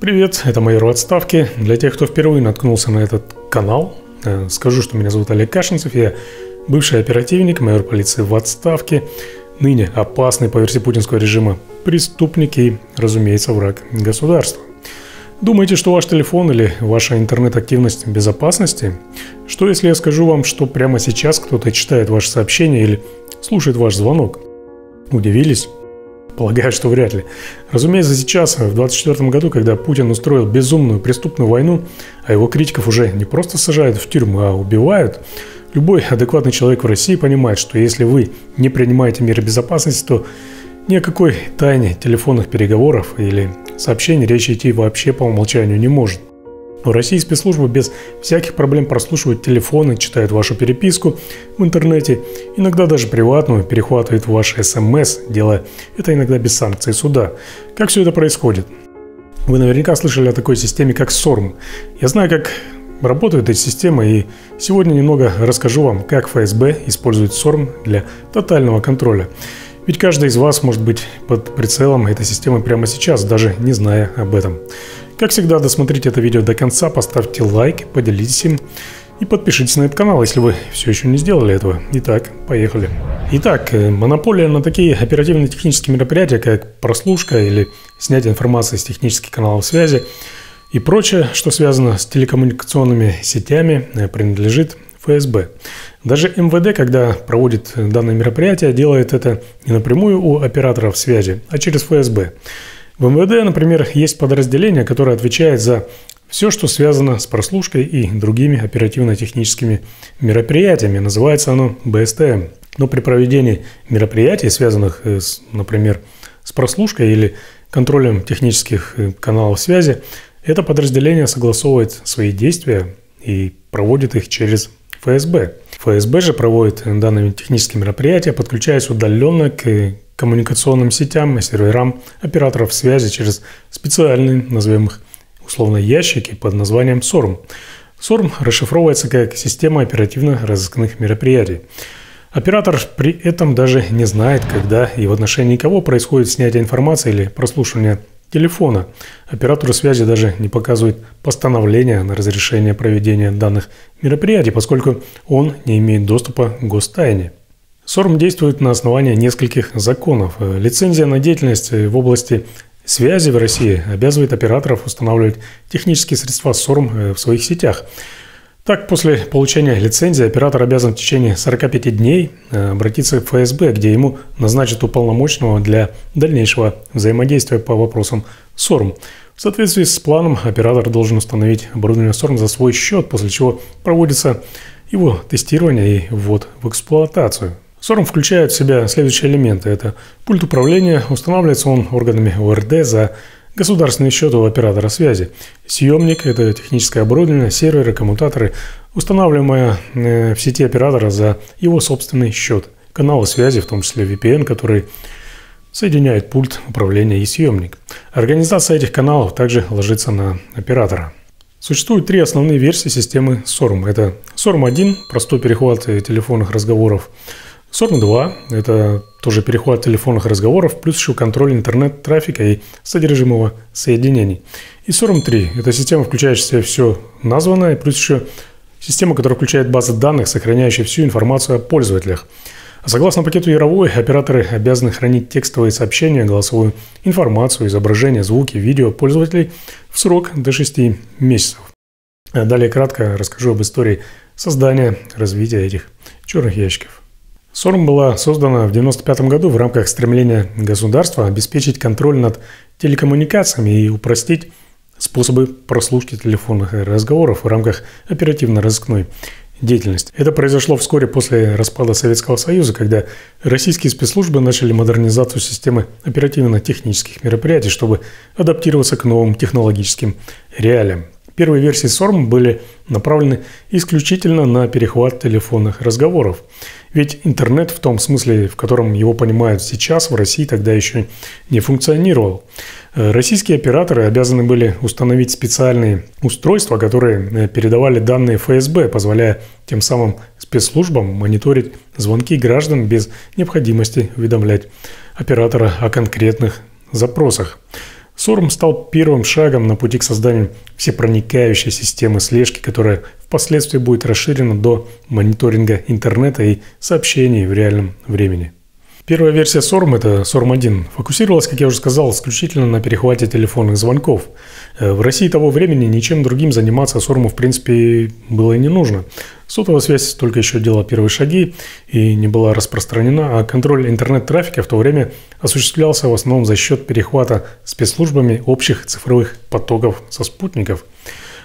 Привет, это майор в отставке. Для тех, кто впервые наткнулся на этот канал, э, скажу, что меня зовут Олег Кашинцев, я бывший оперативник, майор полиции в отставке, ныне опасный по версии путинского режима преступник и, разумеется, враг государства. Думаете, что ваш телефон или ваша интернет-активность в безопасности? Что если я скажу вам, что прямо сейчас кто-то читает ваше сообщение или слушает ваш звонок? Удивились? Полагаю, что вряд ли. Разумеется, сейчас, в 2024 году, когда Путин устроил безумную преступную войну, а его критиков уже не просто сажают в тюрьму, а убивают, любой адекватный человек в России понимает, что если вы не принимаете меры безопасности, то ни о какой тайне телефонных переговоров или сообщений речи идти вообще по умолчанию не может. В России спецслужбы без всяких проблем прослушивают телефоны, читают вашу переписку в интернете, иногда даже приватную, перехватывают ваши смс, делая это иногда без санкций суда. Как все это происходит? Вы наверняка слышали о такой системе, как SORM. Я знаю, как работают эти системы, и сегодня немного расскажу вам, как ФСБ использует SORM для тотального контроля. Ведь каждый из вас может быть под прицелом этой системы прямо сейчас, даже не зная об этом. Как всегда, досмотрите это видео до конца, поставьте лайк, поделитесь им и подпишитесь на этот канал, если вы все еще не сделали этого. Итак, поехали. Итак, э, монополия на такие оперативно-технические мероприятия, как прослушка или снятие информации с технических каналов связи и прочее, что связано с телекоммуникационными сетями, э, принадлежит ФСБ. Даже МВД, когда проводит данное мероприятие, делает это не напрямую у операторов связи, а через ФСБ. В МВД, например, есть подразделение, которое отвечает за все, что связано с прослушкой и другими оперативно-техническими мероприятиями. Называется оно БСТМ. Но при проведении мероприятий, связанных, э, с, например, с прослушкой или контролем технических э, каналов связи, это подразделение согласовывает свои действия и проводит их через ФСБ. ФСБ же проводит данные технические мероприятия, подключаясь удаленно к коммуникационным сетям и серверам операторов связи через специальные, назовем их условно, ящики под названием SORM. SORM расшифровывается как система оперативно-розыскных мероприятий. Оператор при этом даже не знает, когда и в отношении кого происходит снятие информации или прослушивание телефона. Оператору связи даже не показывает постановление на разрешение проведения данных мероприятий, поскольку он не имеет доступа к гостайне. СОРМ действует на основании нескольких законов. Лицензия на деятельность в области связи в России обязывает операторов устанавливать технические средства СОРМ э, в своих сетях. Так, после получения лицензии оператор обязан в течение 45 дней э, обратиться к ФСБ, где ему назначат уполномоченного для дальнейшего взаимодействия по вопросам СОРМ. В соответствии с планом оператор должен установить оборудование СОРМ за свой счет, после чего проводится его тестирование и ввод в эксплуатацию. SORM включает в себя следующие элементы. Это пульт управления, устанавливается он органами ОРД за государственный счет у оператора связи. Съемник – это техническое оборудование, серверы, коммутаторы, устанавливаемое э, в сети оператора за его собственный счет. Каналы связи, в том числе VPN, который соединяет пульт управления и съемник. Организация этих каналов также ложится на оператора. Существует три основные версии системы SORM. Это SORM-1 – простой перехват телефонных разговоров – SORM-2 – это тоже перехват телефонных разговоров, плюс еще контроль интернет-трафика и содержимого соединений. И SORM-3 – это система, включающая в себя все названное, плюс еще система, которая включает базы данных, сохраняющие всю информацию о пользователях. А согласно пакету Яровой, операторы обязаны хранить текстовые сообщения, голосовую информацию, изображения, звуки, видео пользователей в срок до 6 месяцев. Далее кратко расскажу об истории создания, развития этих черных ящиков. СОРМ была создана в 1995 году в рамках стремления государства обеспечить контроль над телекоммуникациями и упростить способы прослушки телефонных разговоров в рамках оперативно-розыскной деятельности. Это произошло вскоре после распада Советского Союза, когда российские спецслужбы начали модернизацию системы оперативно-технических мероприятий, чтобы адаптироваться к новым технологическим реалиям. Первые версии SORM были направлены исключительно на перехват телефонных разговоров. Ведь интернет в том смысле, в котором его понимают сейчас, в России тогда еще не функционировал. Э, российские операторы обязаны были установить специальные устройства, которые э, передавали данные ФСБ, позволяя тем самым спецслужбам мониторить звонки граждан без необходимости уведомлять оператора о конкретных запросах. SORM стал первым шагом на пути к созданию всепроникающей системы слежки, которая впоследствии будет расширена до мониторинга интернета и сообщений в реальном времени. Первая версия SORM, это SORM-1, фокусировалась, как я уже сказал, исключительно на перехвате телефонных звонков. Э, в России того времени ничем другим заниматься SORM в принципе было и не нужно. Сотовая связь только еще делала первые шаги и не была распространена, а контроль интернет-трафика в то время осуществлялся в основном за счет перехвата спецслужбами общих цифровых потоков со спутников.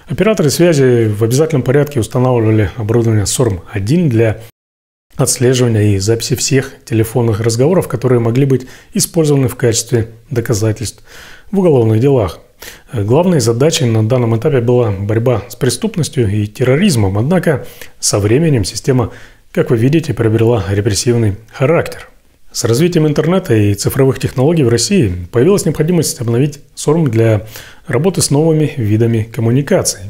Операторы связи в обязательном порядке устанавливали оборудование SORM-1 для отслеживания и записи всех телефонных разговоров, которые могли быть использованы в качестве доказательств в уголовных делах. Главной задачей на данном этапе была борьба с преступностью и терроризмом, однако со временем система, как вы видите, приобрела репрессивный характер. С развитием интернета и цифровых технологий в России появилась необходимость обновить СОРМ для работы с новыми видами коммуникаций.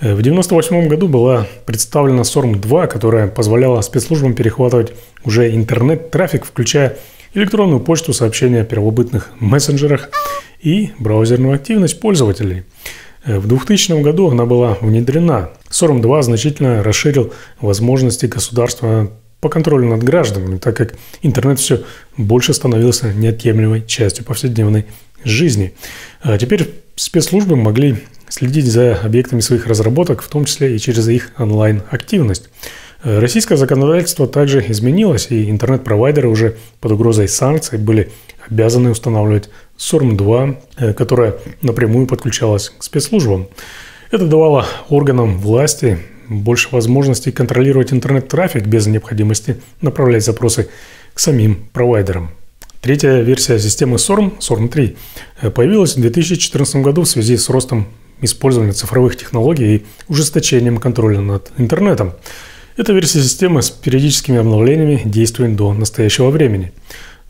Э, в 1998 году была представлена SORM-2, которая позволяла спецслужбам перехватывать уже интернет-трафик, включая электронную почту, сообщения о первобытных мессенджерах и браузерную активность пользователей. Э, в 2000 году она была внедрена. SORM-2 значительно расширил возможности государства по контролю над гражданами, так как интернет все больше становился неотъемлемой частью повседневной жизни. А теперь спецслужбы могли следить за объектами своих разработок, в том числе и через их онлайн-активность. Э, российское законодательство также изменилось, и интернет-провайдеры уже под угрозой санкций были обязаны устанавливать SORM-2, э, которая напрямую подключалась к спецслужбам. Это давало органам власти больше возможностей контролировать интернет-трафик без необходимости направлять запросы к самим провайдерам. Третья версия системы SORM, SORM-3, э, появилась в 2014 году в связи с ростом использования цифровых технологий и ужесточением контроля над интернетом. Эта версия системы с периодическими обновлениями действует до настоящего времени.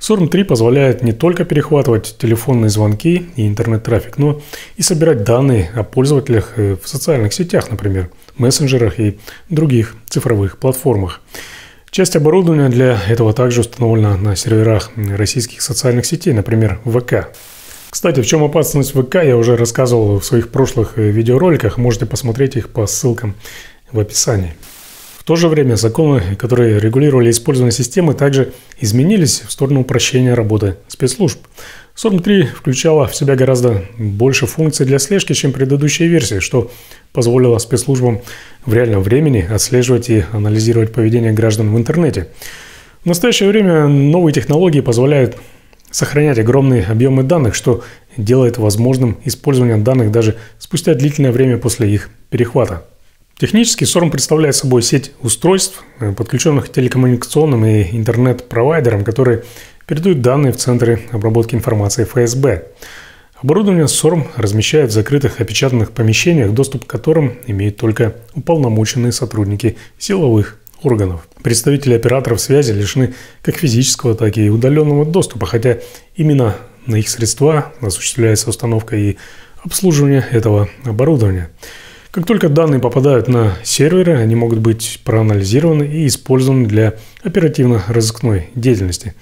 SORM-3 позволяет не только перехватывать телефонные звонки и интернет-трафик, но и собирать данные о пользователях э, в социальных сетях, например, мессенджерах и других цифровых платформах. Часть оборудования для этого также установлена на серверах российских социальных сетей, например, ВК. Кстати, в чем опасность ВК, я уже рассказывал в своих прошлых э, видеороликах, можете посмотреть их по ссылкам в описании. В то же время законы, которые регулировали использование системы, также изменились в сторону упрощения работы спецслужб. SORM-3 включала в себя гораздо больше функций для слежки, чем предыдущие версии, что позволило спецслужбам в реальном времени отслеживать и анализировать поведение граждан в интернете. В настоящее время новые технологии позволяют сохранять огромные объемы данных, что делает возможным использование данных даже спустя длительное время после их перехвата. Технически SORM представляет собой сеть устройств, э, подключенных к телекоммуникационным и интернет-провайдерам, которые передают данные в центры обработки информации ФСБ. Оборудование SORM размещают в закрытых опечатанных помещениях, доступ к которым имеют только уполномоченные сотрудники силовых органов. Представители операторов связи лишены как физического, так и удаленного доступа, хотя именно на их средства осуществляется установка и обслуживание этого оборудования. Как только данные попадают на серверы, они могут быть проанализированы и использованы для оперативно-розыскной деятельности.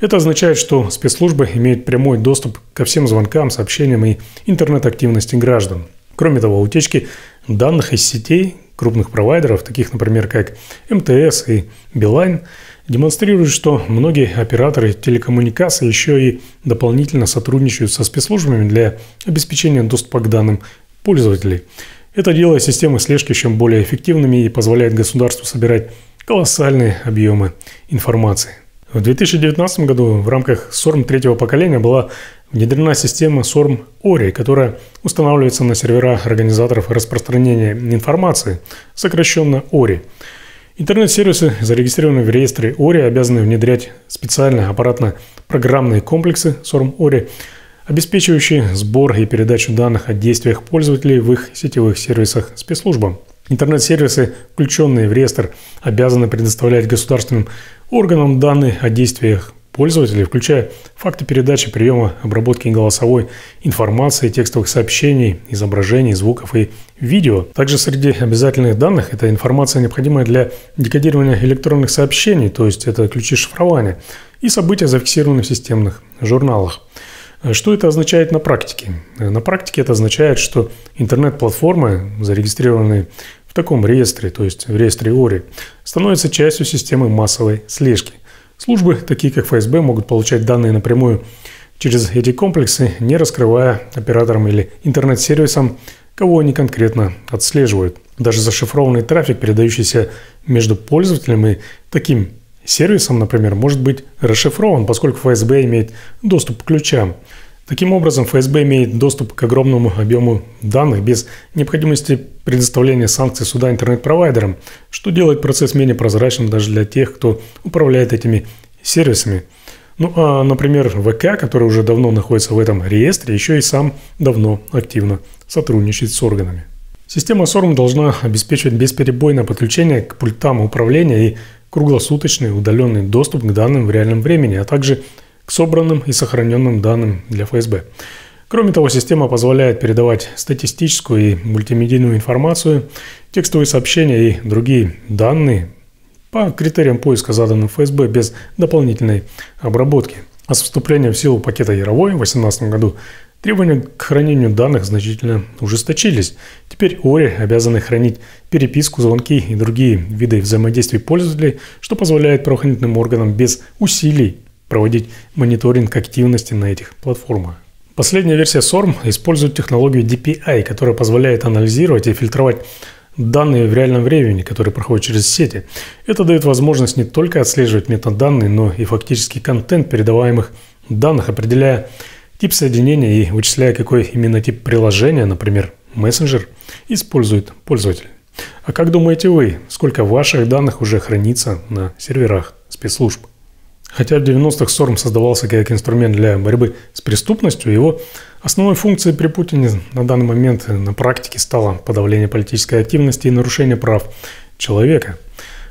Это означает, что спецслужбы имеют прямой доступ ко всем звонкам, сообщениям и интернет-активности граждан. Кроме того, утечки данных из сетей крупных провайдеров, таких, например, как МТС и Билайн, демонстрируют, что многие операторы телекоммуникаций еще и дополнительно сотрудничают со спецслужбами для обеспечения доступа к данным пользователей. Это делает системы слежки еще более эффективными и позволяет государству собирать колоссальные объемы информации. В 2019 году в рамках SORM третьего поколения была внедрена система SORM ORI, которая устанавливается на серверах организаторов распространения информации, сокращенно ORI. Интернет-сервисы, зарегистрированные в реестре ORI, обязаны внедрять специальные аппаратно-программные комплексы SORM ORI, обеспечивающие сбор и передачу данных о действиях пользователей в их сетевых сервисах спецслужбам. Интернет-сервисы, включенные в реестр, обязаны предоставлять государственным органам данные о действиях пользователей, включая факты передачи, приема, обработки голосовой информации, текстовых сообщений, изображений, звуков и видео. Также среди обязательных данных это информация, необходимая для декодирования электронных сообщений, то есть это ключи шифрования, и события, зафиксированные в системных журналах. Что это означает на практике? На практике это означает, что интернет-платформы, зарегистрированные в таком реестре, то есть в реестре ОРИ, становятся частью системы массовой слежки. Службы, такие как ФСБ, могут получать данные напрямую через эти комплексы, не раскрывая операторам или интернет-сервисам, кого они конкретно отслеживают. Даже зашифрованный трафик, передающийся между пользователем и таким сервисом, например, может быть расшифрован, поскольку ФСБ имеет доступ к ключам. Таким образом, ФСБ имеет доступ к огромному объему данных без необходимости предоставления санкций суда интернет-провайдерам, что делает процесс менее прозрачным даже для тех, кто управляет этими сервисами. Ну, а, например, ВК, который уже давно находится в этом реестре, еще и сам давно активно сотрудничает с органами. Система SORM должна обеспечивать бесперебойное подключение к пультам управления и круглосуточный удаленный доступ к данным в реальном времени, а также к собранным и сохраненным данным для ФСБ. Кроме того, система позволяет передавать статистическую и мультимедийную информацию, текстовые сообщения и другие данные по критериям поиска, заданным ФСБ, без дополнительной обработки. А с вступлением в силу пакета Яровой в 2018 году требования к хранению данных значительно ужесточились. Теперь ОРИ обязаны хранить переписку, звонки и другие виды взаимодействий пользователей, что позволяет правоохранительным органам без усилий проводить мониторинг активности на этих платформах. Последняя версия SORM использует технологию DPI, которая позволяет анализировать и фильтровать данные в реальном времени, которые проходят через сети. Это дает возможность не только отслеживать метаданные, но и фактический контент передаваемых данных, определяя тип соединения и вычисляя, какой именно тип приложения, например, мессенджер, использует пользователь. А как думаете вы, сколько ваших данных уже хранится на серверах спецслужб? Хотя в 90-х SORM создавался как инструмент для борьбы с преступностью, его основной функцией при Путине на данный момент на практике стало подавление политической активности и нарушение прав человека.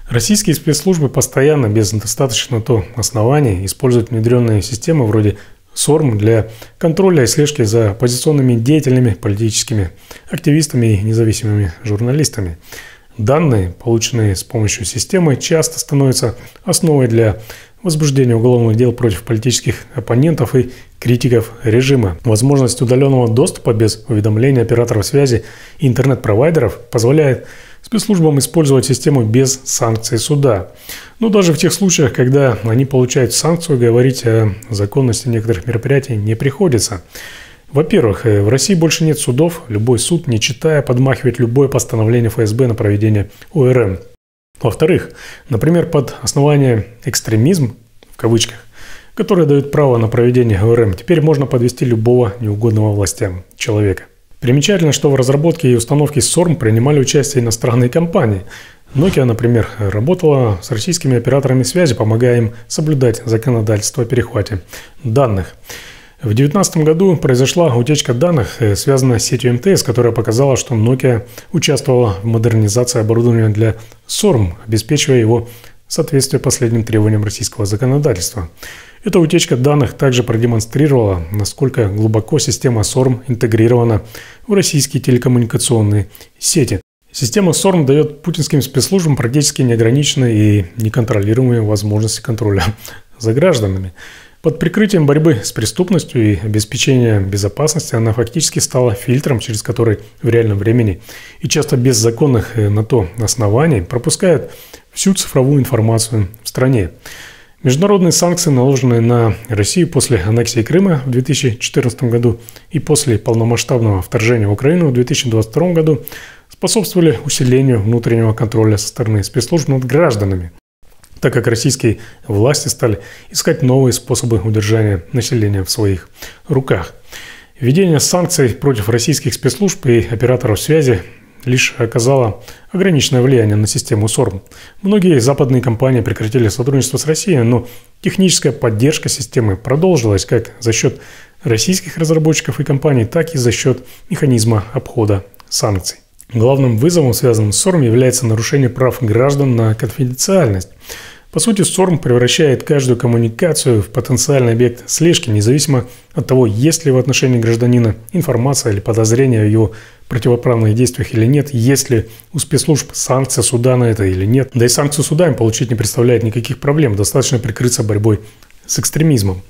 Российские спецслужбы постоянно, без достаточно то оснований, используют внедренные системы вроде СОРМ для контроля и слежки за оппозиционными деятелями, политическими активистами и независимыми журналистами. Данные, полученные с помощью системы, часто становятся основой для возбуждение уголовных дел против политических оппонентов и критиков режима. Возможность удаленного доступа без уведомления операторов связи и интернет-провайдеров позволяет спецслужбам использовать систему без санкций суда. Но даже в тех случаях, когда они получают санкцию, говорить о законности некоторых мероприятий не приходится. Во-первых, э, в России больше нет судов, любой суд, не читая, подмахивает любое постановление ФСБ на проведение ОРМ. Во-вторых, например, под основание «экстремизм» в кавычках, которое дает право на проведение ГРМ, теперь можно подвести любого неугодного властям человека. Примечательно, что в разработке и установке СОРМ принимали участие иностранные компании. Nokia, например, работала с российскими операторами связи, помогая им соблюдать законодательство о перехвате данных. В 2019 году произошла утечка данных, э, связанная с сетью МТС, которая показала, что Nokia участвовала в модернизации оборудования для SORM, обеспечивая его соответствие последним требованиям российского законодательства. Эта утечка данных также продемонстрировала, насколько глубоко система SORM интегрирована в российские телекоммуникационные сети. Система SORM дает путинским спецслужбам практически неограниченные и неконтролируемые возможности контроля за гражданами. Под прикрытием борьбы с преступностью и обеспечения безопасности она фактически стала фильтром, через который в реальном времени и часто без законных э, на то оснований пропускают всю цифровую информацию в стране. Международные санкции, наложенные на Россию после аннексии Крыма в 2014 году и после полномасштабного вторжения в Украину в 2022 году, способствовали усилению внутреннего контроля со стороны спецслужб над гражданами, так как российские власти стали искать новые способы удержания населения в своих руках. Введение санкций против российских спецслужб и операторов связи лишь оказало ограниченное влияние на систему СОРМ. Многие западные компании прекратили сотрудничество с Россией, но техническая поддержка системы продолжилась как за счет российских разработчиков и компаний, так и за счет механизма обхода санкций. Главным вызовом, связанным с СОРМ, является нарушение прав граждан на конфиденциальность. По сути, SORM превращает каждую коммуникацию в потенциальный объект слежки, независимо от того, есть ли в отношении гражданина информация или подозрение о его противоправных действиях или нет, есть ли у спецслужб санкция суда на это или нет. Да и санкцию суда им получить не представляет никаких проблем, достаточно прикрыться борьбой с экстремизмом.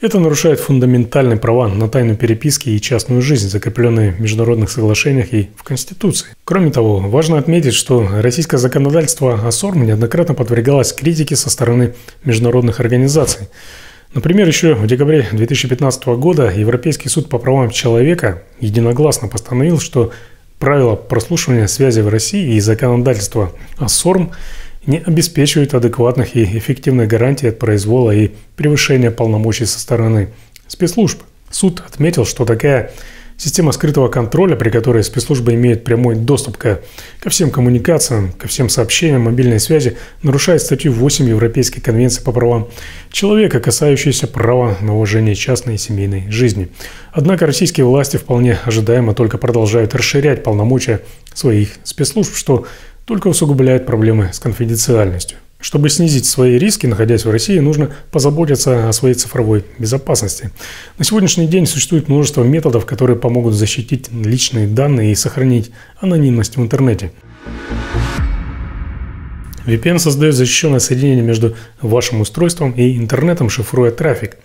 Это нарушает фундаментальные права на тайну переписки и частную жизнь, закрепленные в международных соглашениях и в Конституции. Кроме того, важно отметить, что российское законодательство о СОРМ неоднократно подвергалось критике со стороны международных организаций. Например, еще в декабре 2015 года Европейский суд по правам человека единогласно постановил, что правила прослушивания связи в России и законодательство о СОРМ не обеспечивают адекватных и эффективных гарантий от произвола и превышения полномочий со стороны спецслужб. Суд отметил, что такая система скрытого контроля, при которой спецслужбы имеют прямой доступ ко, ко всем коммуникациям, ко всем сообщениям мобильной связи, нарушает статью 8 Европейской конвенции по правам человека, касающуюся права на уважение частной и семейной жизни. Однако российские власти вполне ожидаемо только продолжают расширять полномочия своих спецслужб, что только усугубляет проблемы с конфиденциальностью. Чтобы снизить свои риски, находясь в России, нужно позаботиться о своей цифровой безопасности. На сегодняшний день существует множество методов, которые помогут защитить личные данные и сохранить анонимность в интернете. VPN создает защищенное соединение между вашим устройством и интернетом, шифруя трафик.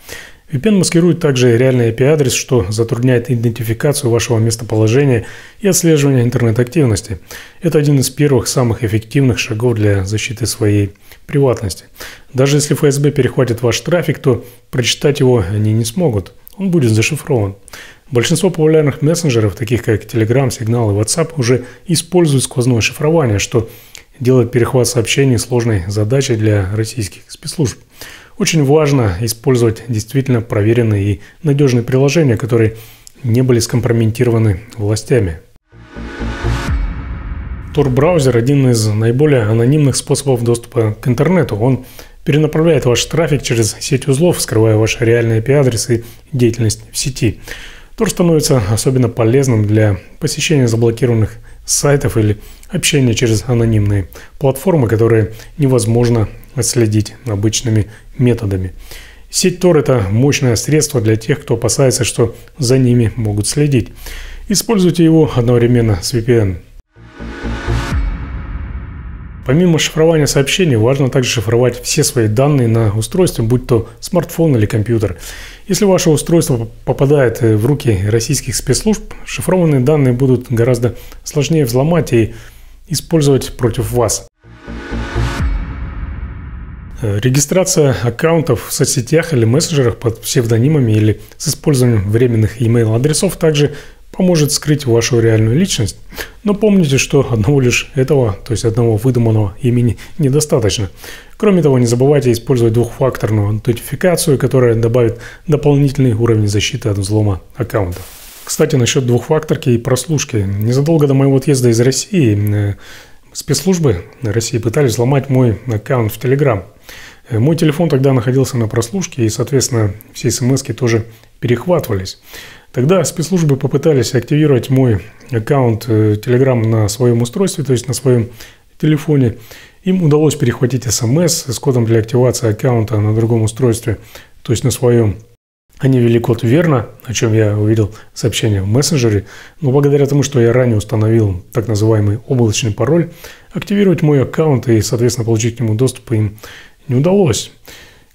VPN маскирует также реальный IP-адрес, что затрудняет идентификацию вашего местоположения и отслеживание интернет-активности. Это один из первых самых эффективных шагов для защиты своей приватности. Даже если ФСБ перехватит ваш трафик, то прочитать его они не смогут. Он будет зашифрован. Большинство популярных мессенджеров, таких как Telegram, Signal и WhatsApp, уже используют сквозное шифрование, что делает перехват сообщений сложной задачей для российских спецслужб. Очень важно использовать действительно проверенные и надежные приложения, которые не были скомпрометированы властями. Tor-браузер – один из наиболее анонимных способов доступа к интернету. Он перенаправляет ваш трафик через сеть узлов, скрывая ваш реальный IP-адрес и деятельность в сети. Tor становится особенно полезным для посещения заблокированных сайтов или общения через анонимные платформы, которые невозможно отследить обычными методами. Сеть Tor – это мощное средство для тех, кто опасается, что за ними могут следить. Используйте его одновременно с VPN. Помимо шифрования сообщений, важно также шифровать все свои данные на устройстве, будь то смартфон или компьютер. Если ваше устройство попадает в руки российских спецслужб, шифрованные данные будут гораздо сложнее взломать и использовать против вас. Э, регистрация аккаунтов в соцсетях или мессенджерах под псевдонимами или с использованием временных email адресов также поможет скрыть вашу реальную личность. Но помните, что одного лишь этого, то есть одного выдуманного имени, недостаточно. Кроме того, не забывайте использовать двухфакторную аутентификацию, которая добавит дополнительный уровень защиты от взлома аккаунта. Кстати, насчет двухфакторки и прослушки. Незадолго до моего отъезда из России э, спецслужбы России пытались взломать мой аккаунт в Telegram. Э, мой телефон тогда находился на прослушке, и, соответственно, все смс тоже перехватывались. Тогда спецслужбы попытались активировать мой аккаунт э, Telegram на своем устройстве, то есть на своем телефоне. Им удалось перехватить смс с кодом для активации аккаунта на другом устройстве, то есть на своем. Они ввели код верно, о чем я увидел сообщение в мессенджере, но благодаря тому, что я ранее установил так называемый облачный пароль, активировать мой аккаунт и, соответственно, получить к нему доступ им не удалось.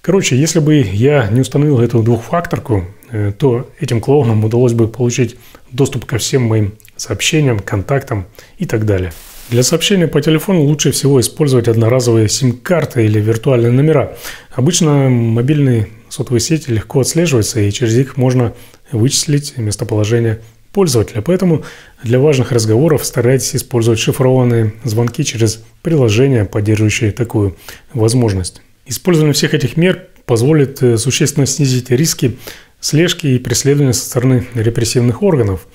Короче, если бы я не установил эту двухфакторку, то этим клоунам удалось бы получить доступ ко всем моим сообщениям, контактам и так далее. Для сообщения по телефону лучше всего использовать одноразовые сим-карты или виртуальные номера. Обычно мобильные сотовые сети легко отслеживаются, и через них можно вычислить местоположение пользователя. Поэтому для важных разговоров старайтесь использовать шифрованные звонки через приложения, поддерживающие такую возможность. Использование всех этих мер позволит э, существенно снизить риски слежки и преследования со стороны репрессивных органов.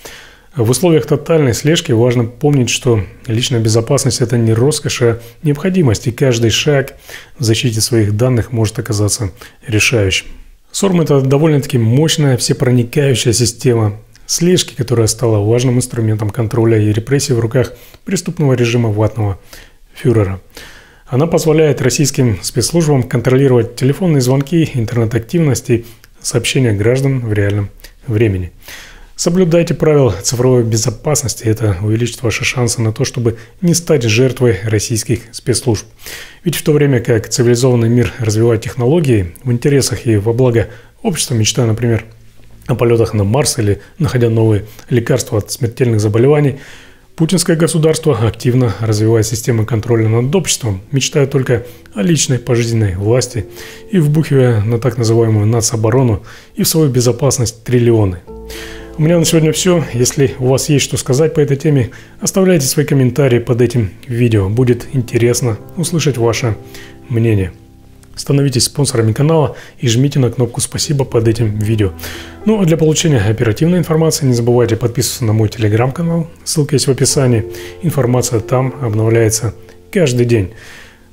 В условиях тотальной слежки важно помнить, что личная безопасность – это не роскошь, а необходимость, и каждый шаг в защите своих данных может оказаться решающим. SORM – это довольно-таки мощная, всепроникающая система слежки, которая стала важным инструментом контроля и репрессий в руках преступного режима ватного фюрера. Она позволяет российским спецслужбам контролировать телефонные звонки, интернет-активность и сообщения граждан в реальном времени. Соблюдайте правила цифровой безопасности, это увеличит ваши шансы на то, чтобы не стать жертвой российских спецслужб. Ведь в то время как цивилизованный мир развивает технологии в интересах и во благо Общество, мечтая, например, о полетах на Марс или находя новые лекарства от смертельных заболеваний, Путинское государство активно развивает системы контроля над обществом, мечтая только о личной пожизненной власти и вбухивая на так называемую нацоборону и в свою безопасность триллионы. У меня на сегодня все. Если у вас есть что сказать по этой теме, оставляйте свои комментарии под этим видео. Будет интересно услышать ваше мнение. Становитесь спонсорами канала и жмите на кнопку «Спасибо» под этим видео. Ну а для получения оперативной информации не забывайте подписываться на мой телеграм-канал, ссылка есть в описании. Информация там обновляется каждый день.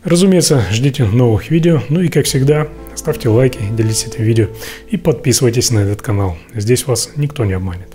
Разумеется, ждите новых видео, ну и как всегда, ставьте лайки, делитесь этим видео и подписывайтесь на этот канал. Здесь вас никто не обманет.